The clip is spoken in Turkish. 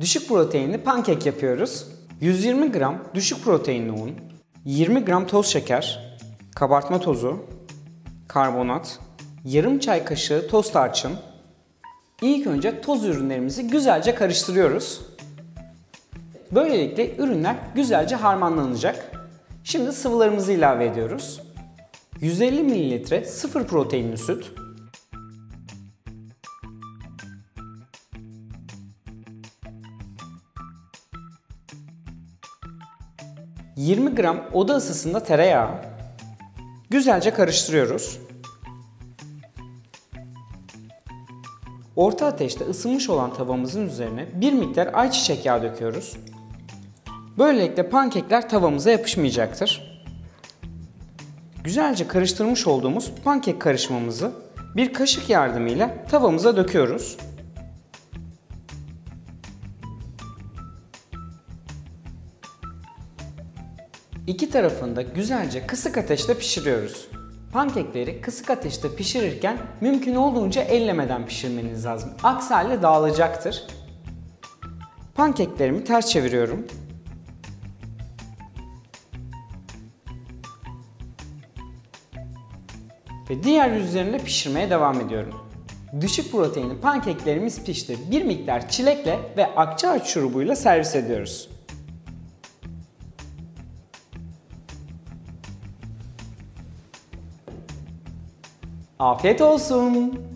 Düşük proteinli pankek yapıyoruz. 120 gram düşük proteinli un, 20 gram toz şeker, kabartma tozu, karbonat, yarım çay kaşığı toz tarçın. İlk önce toz ürünlerimizi güzelce karıştırıyoruz. Böylelikle ürünler güzelce harmanlanacak. Şimdi sıvılarımızı ilave ediyoruz. 150 ml sıfır proteinli süt, 20 gram oda ısısında tereyağı. Güzelce karıştırıyoruz. Orta ateşte ısınmış olan tavamızın üzerine bir miktar ayçiçek yağı döküyoruz. Böylelikle pankekler tavamıza yapışmayacaktır. Güzelce karıştırmış olduğumuz pankek karışmamızı bir kaşık yardımıyla tavamıza döküyoruz. İki tarafında güzelce kısık ateşte pişiriyoruz. Pankekleri kısık ateşte pişirirken mümkün olduğunca ellemeden pişirmeniz lazım. Aksi halde dağılacaktır. Pankeklerimi ters çeviriyorum. Ve diğer yüzlerinde pişirmeye devam ediyorum. Düşük proteinli pankeklerimiz pişti. Bir miktar çilekle ve akçaağaç şurubuyla servis ediyoruz. Afiyet olsun.